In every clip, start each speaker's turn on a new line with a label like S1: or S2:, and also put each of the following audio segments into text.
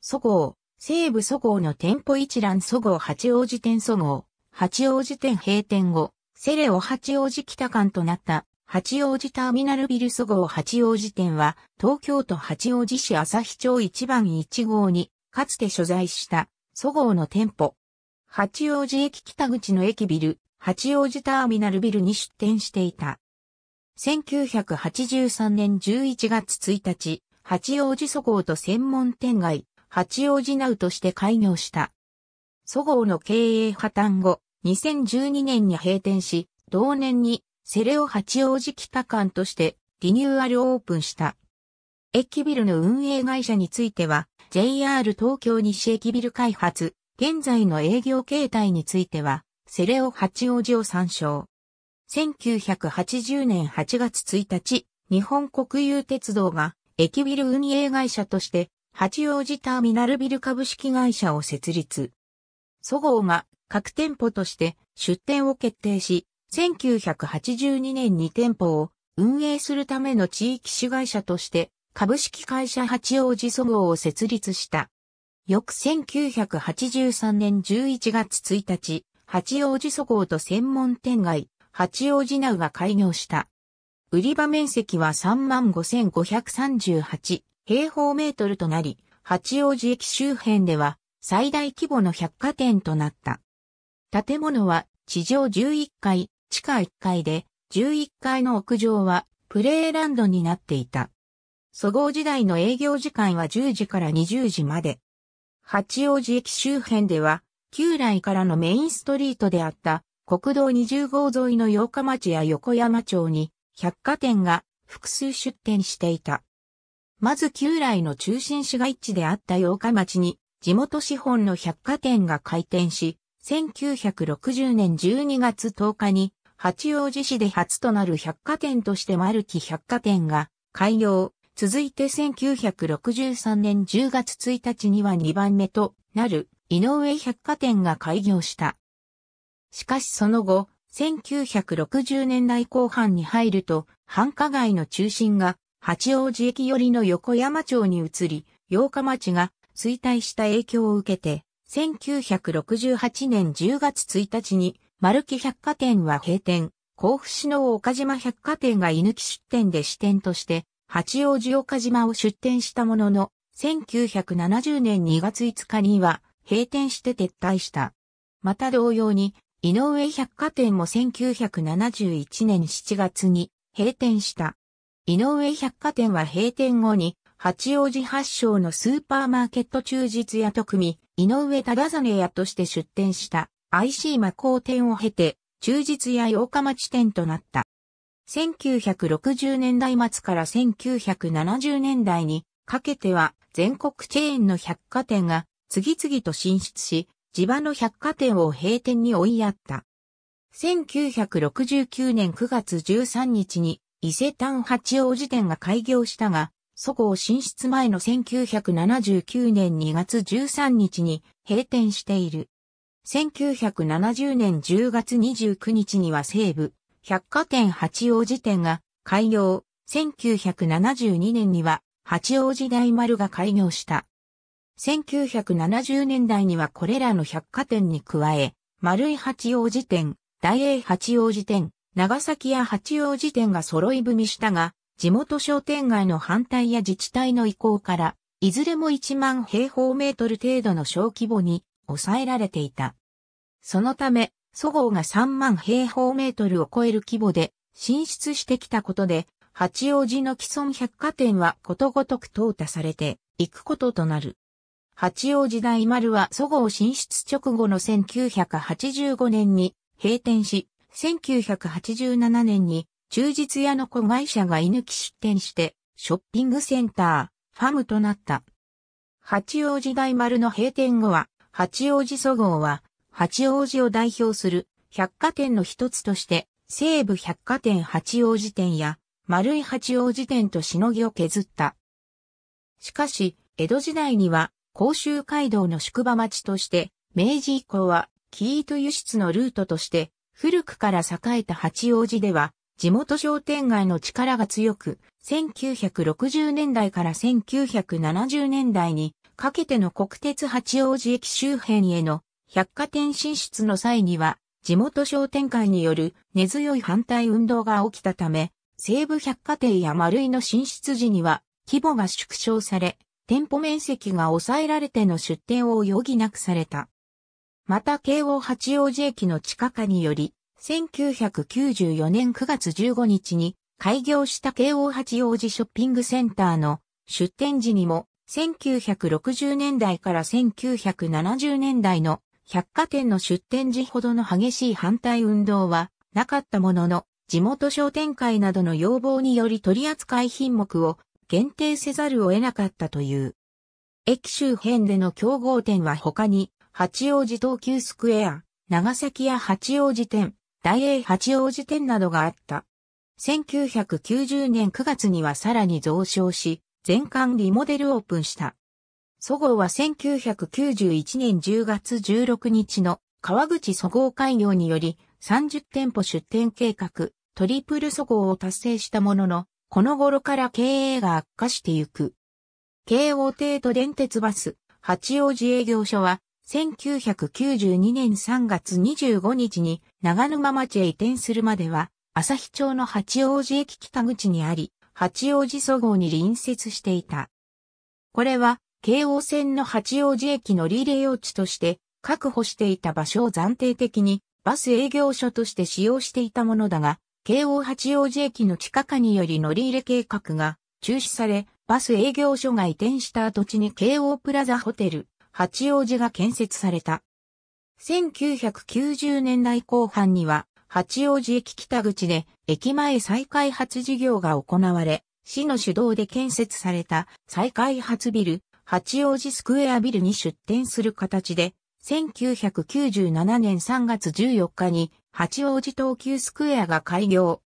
S1: そごう、西武そごうの店舗一覧そごう八王子店そごう、八王子店閉店後、セレオ八王子北館となった八王子ターミナルビルそごう八王子店は東京都八王子市旭町一番一号にかつて所在したそごうの店舗。八王子駅北口の駅ビル、八王子ターミナルビルに出店していた。1983年11月1日、八王子そごうと専門店街、八王子ナウとして開業した。そごうの経営破綻後、2012年に閉店し、同年にセレオ八王子北館としてリニューアルオープンした。駅ビルの運営会社については、JR 東京西駅ビル開発、現在の営業形態については、セレオ八王子を参照。1980年8月1日、日本国有鉄道が駅ビル運営会社として、八王子ターミナルビル株式会社を設立。そごうが各店舗として出店を決定し、1982年に店舗を運営するための地域主会社として株式会社八王子そごうを設立した。翌1983年11月1日、八王子そごうと専門店街、八王子ナウが開業した。売り場面積は35,538平方メートルとなり、八王子駅周辺では最大規模の百貨店となった。建物は地上11階、地下1階で、11階の屋上はプレイランドになっていた。そごう時代の営業時間は10時から20時まで。八王子駅周辺では、旧来からのメインストリートであった国道20号沿いの八日町や横山町に百貨店が複数出店していた。まず旧来の中心市街地であった八日町に地元資本の百貨店が開店し、1960年12月10日に八王子市で初となる百貨店としてマルキ百貨店が開業。続いて1963年10月1日には2番目となる井上百貨店が開業した。しかしその後、1960年代後半に入ると繁華街の中心が八王子駅寄りの横山町に移り、八日町が衰退した影響を受けて、1968年10月1日に、丸木百貨店は閉店、甲府市の岡島百貨店が居抜き出店で支店として、八王子岡島を出店したものの、1970年2月5日には閉店して撤退した。また同様に、井上百貨店も1971年7月に閉店した。井上百貨店は閉店後に八王子発祥のスーパーマーケット中実屋と組み、井上忠実屋として出店した IC 魔工店を経て、中実屋八日町店となった。1960年代末から1970年代にかけては全国チェーンの百貨店が次々と進出し、地場の百貨店を閉店に追いやった。1969年9月13日に伊勢丹八王子店が開業したが、そごう進出前の1979年2月13日に閉店している。1970年10月29日には西武、百貨店八王子店が開業。1972年には八王子大丸が開業した。1970年代にはこれらの百貨店に加え、丸井八王子店、大英八王子店、長崎屋八王子店が揃い踏みしたが、地元商店街の反対や自治体の意向から、いずれも1万平方メートル程度の小規模に抑えられていた。そのため、そごうが3万平方メートルを超える規模で進出してきたことで、八王子の既存百貨店はことごとく淘汰されていくこととなる。八王子大丸はそごう進出直後の1985年に閉店し、1987年に忠実屋の子会社が居抜き出店して、ショッピングセンター、ファムとなった。八王子大丸の閉店後は、八王子そごうは、八王子を代表する百貨店の一つとして、西武百貨店八王子店や、丸い八王子店としのぎを削った。しかし、江戸時代には、甲州街道の宿場町として、明治以降は、キート輸出のルートとして、古くから栄えた八王子では、地元商店街の力が強く、1960年代から1970年代にかけての国鉄八王子駅周辺への百貨店進出の際には、地元商店会による根強い反対運動が起きたため、西武百貨店や丸井の進出時には規模が縮小され、店舗面積が抑えられての出店を余儀なくされた。また京王八王子駅の地下化により、1994年9月15日に開業した京王八王子ショッピングセンターの出店時にも1960年代から1970年代の百貨店の出店時ほどの激しい反対運動はなかったものの地元商店会などの要望により取扱品目を限定せざるを得なかったという。駅周辺での競合店は他に八王子東急スクエア、長崎屋八王子店、大英八王子店などがあった。1990年9月にはさらに増床し、全館リモデルオープンした。そごうは1991年10月16日の川口そごう開業により30店舗出店計画、トリプルそごうを達成したものの、この頃から経営が悪化してゆく。京王帝都電鉄バス、八王子営業所は1992年3月25日に長沼町へ移転するまでは、朝日町の八王子駅北口にあり、八王子そごうに隣接していた。これは、京王線の八王子駅のリレー用地として確保していた場所を暫定的にバス営業所として使用していたものだが、京王八王子駅の地下化により乗り入れ計画が中止され、バス営業所が移転した跡地に京王プラザホテル、八王子が建設された。1990年代後半には、八王子駅北口で駅前再開発事業が行われ、市の主導で建設された再開発ビル、八王子スクエアビルに出店する形で、1997年3月14日に八王子東急スクエアが開業。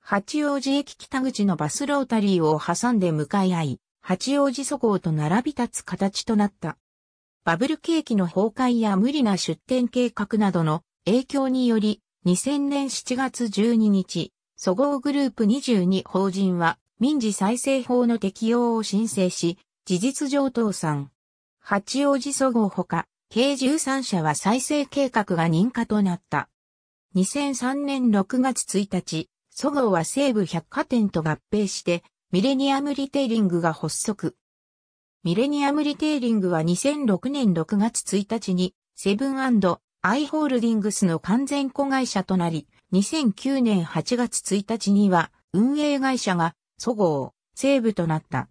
S1: 八王子駅北口のバスロータリーを挟んで向かい合い、八王子そごうと並び立つ形となった。バブル景気の崩壊や無理な出店計画などの影響により、2000年7月12日、そごうグループ22法人は民事再生法の適用を申請し、事実上倒産。八王子そごうほか、計13社は再生計画が認可となった。2003年6月1日、そごうは西武百貨店と合併して、ミレニアムリテイリングが発足。ミレニアムリテイリングは2006年6月1日にセブンアイ・ホールディングスの完全子会社となり、2009年8月1日には運営会社がそごう、西武となった。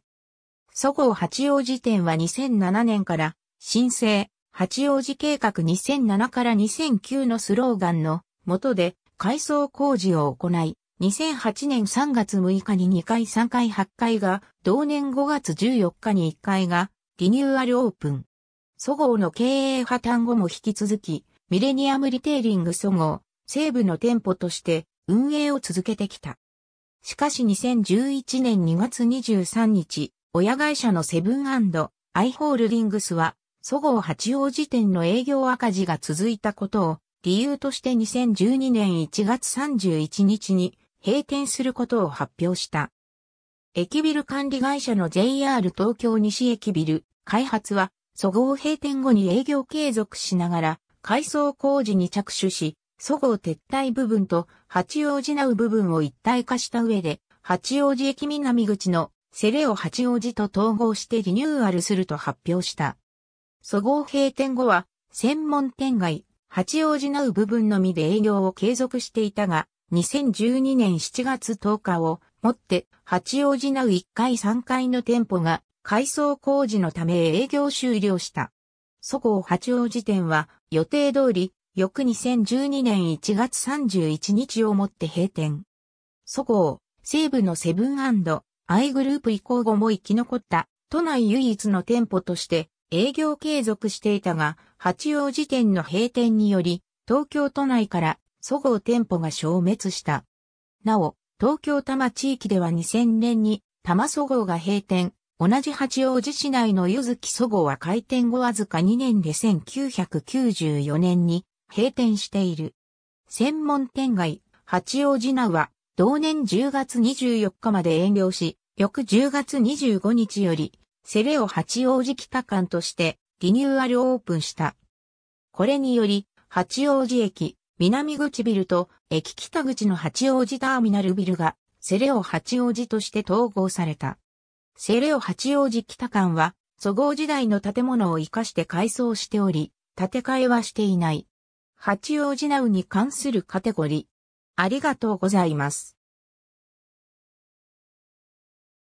S1: そごう八王子店は2007年から新生八王子計画2007から2009のスローガンの下で改装工事を行い、2008年3月6日に2回3回8回が、同年5月14日に1回が、リニューアルオープン。そごうの経営破綻後も引き続き、ミレニアムリテイリングそごう、西部の店舗として運営を続けてきた。しかし2011年2月23日、親会社のセブンアイ・ホールディングスは、そごう八王子店の営業赤字が続いたことを理由として2012年1月31日に閉店することを発表した。駅ビル管理会社の JR 東京西駅ビル開発は、そごう閉店後に営業継続しながら、改装工事に着手し、そごう撤退部分と八王子ナウ部分を一体化した上で、八王子駅南口のセレオ八王子と統合してリニューアルすると発表した。そごう閉店後は、専門店街、八王子ナウ部分のみで営業を継続していたが、2012年7月10日をもって八王子なう1階3階の店舗が改装工事のため営業終了した。そごう八王子店は予定通り翌2012年1月31日をもって閉店。そごう、西部のセブンアイグループ移行後も生き残った都内唯一の店舗として営業継続していたが、八王子店の閉店により東京都内からそごう店舗が消滅した。なお、東京多摩地域では2000年に多摩そごうが閉店、同じ八王子市内のゆずきそごうは開店後わずか2年で1994年に閉店している。専門店街、八王子なは、同年10月24日まで営業し、翌10月25日より、セレオ八王子北間としてリニューアルオープンした。これにより、八王子駅、南口ビルと駅北口の八王子ターミナルビルがセレオ八王子として統合された。セレオ八王子北館は、祖号時代の建物を活かして改装しており、建て替えはしていない。八王子ナウに関するカテゴリー。ありがとうございます。